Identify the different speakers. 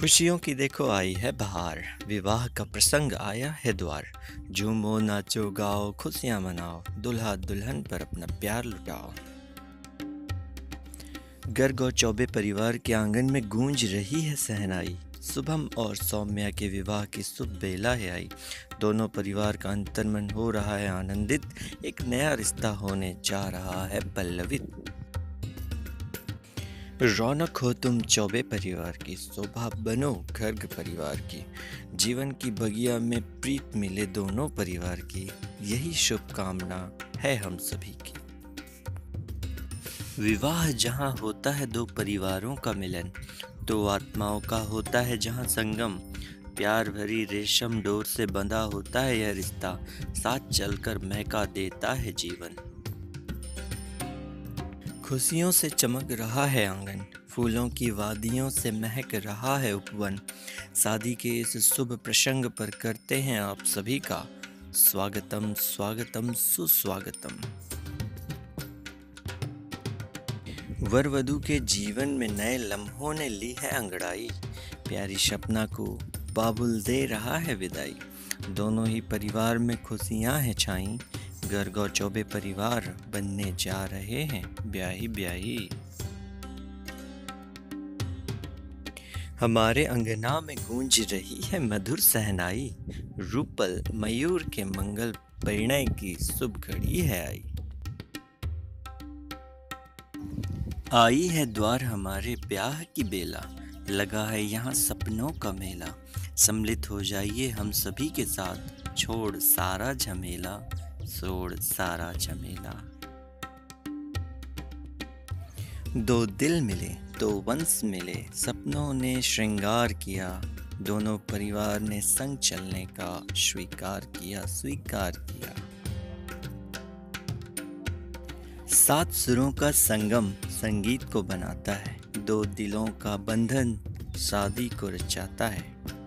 Speaker 1: खुशियों की देखो आई है बहार। विवाह का प्रसंग आया है द्वार। झूमो, नाचो, गाओ, खुशियाँ मनाओ, दुल्हा दुल्हन पर अपना प्यार लुटाओ। गर्ग और चौबे परिवार के आँगन में गूंज रही है सहनाई। शुभम और सौम्या के विवाह की शुभ बेला है आई। दोनों परिवार का अंतर्मन हो रहा है आनंदित। एक नया रिश्ता होने जा रहा है पल्लवित। रौनक हो तुम चौबे परिवार की, शोभा बनो गर्ग परिवार की। जीवन की बगिया में प्रीत मिले दोनों परिवार की, यही शुभकामना है हम सभी की। विवाह जहाँ होता है दो परिवारों का मिलन, दो आत्माओं का होता है जहाँ संगम। प्यार भरी रेशम डोर से बंधा होता है यह रिश्ता, साथ चलकर महका देता है जीवन। खुशियों से चमक रहा है आँगन, फूलों की वादियों से महक रहा है उपवन। शादी के इस शुभ प्रसंग पर करते हैं आप सभी का स्वागतम स्वागतम, सुस्वागतम। वर वधु के जीवन में नए लम्हों ने ली है अंगड़ाई। प्यारी सपना को बाबुल दे रहा है विदाई। दोनों ही परिवार में खुशियाँ हैं छाई। गर्ग और चौबे परिवार बनने जा रहे हैं। ब्याही ब्याही। हमारे अंगना में गूंज रही है मधुर सहनाई। रूपल मयूर के मंगल परिणय की शुभ घड़ी है आई। आई है द्वार हमारे ब्याह की बेला। लगा है यहाँ सपनों का मेला। सम्मिलित हो जाइए हम सभी के साथ। छोड़ सारा झमेला। सोड़ सारा झमेला दो दिल मिले, दो वंश मिले, सपनों ने श्रृंगार किया। दोनों परिवार ने संग चलने का स्वीकार किया स्वीकार किया। सात सुरों का संगम संगीत को बनाता है। दो दिलों का बंधन शादी को रचाता है।